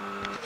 Mm-hmm.